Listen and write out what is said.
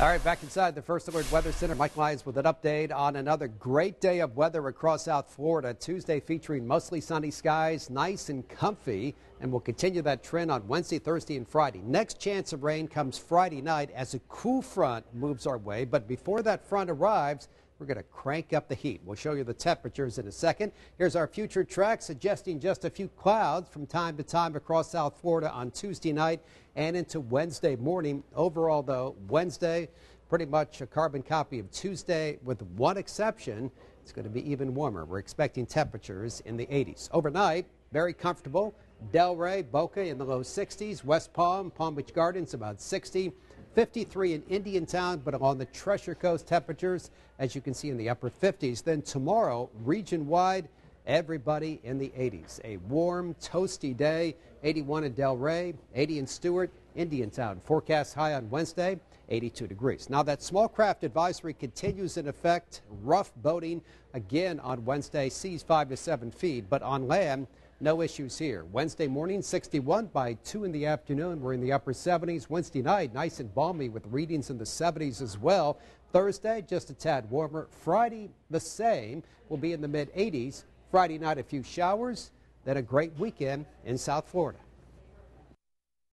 All right, back inside the First Alert Weather Center. Mike Lyons with an update on another great day of weather across South Florida. Tuesday featuring mostly sunny skies, nice and comfy, and we'll continue that trend on Wednesday, Thursday, and Friday. Next chance of rain comes Friday night as a cool front moves our way, but before that front arrives, we're going to crank up the heat. We'll show you the temperatures in a second. Here's our future track suggesting just a few clouds from time to time across South Florida on Tuesday night and into Wednesday morning. Overall, though, Wednesday, pretty much a carbon copy of Tuesday with one exception. It's going to be even warmer. We're expecting temperatures in the 80s. Overnight, very comfortable. Delray, Boca in the low 60s. West Palm, Palm Beach Gardens about 60. 53 in Indiantown, but along the Treasure Coast temperatures, as you can see in the upper 50s. Then tomorrow, region wide, everybody in the 80s. A warm, toasty day. 81 in Delray, 80 in Stuart, Indiantown. Forecast high on Wednesday, 82 degrees. Now that small craft advisory continues in effect. Rough boating again on Wednesday, seas 5 to 7 feet, but on land, no issues here. Wednesday morning, 61 by 2 in the afternoon. We're in the upper 70s. Wednesday night, nice and balmy with readings in the 70s as well. Thursday, just a tad warmer. Friday, the same. We'll be in the mid 80s. Friday night, a few showers. Then a great weekend in South Florida.